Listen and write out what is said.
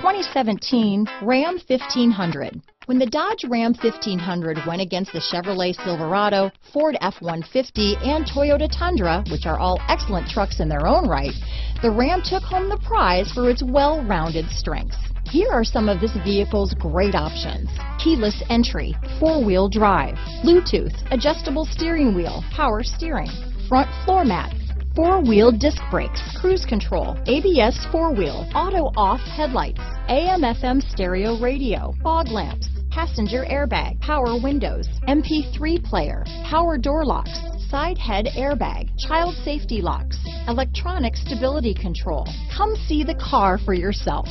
2017 Ram 1500. When the Dodge Ram 1500 went against the Chevrolet Silverado, Ford F-150, and Toyota Tundra, which are all excellent trucks in their own right, the Ram took home the prize for its well-rounded strengths. Here are some of this vehicle's great options. Keyless entry, four-wheel drive, Bluetooth, adjustable steering wheel, power steering, front floor mats, four-wheel disc brakes, cruise control, ABS four-wheel, auto-off headlights, AM-FM stereo radio, fog lamps, passenger airbag, power windows, MP3 player, power door locks, side head airbag, child safety locks, electronic stability control. Come see the car for yourself.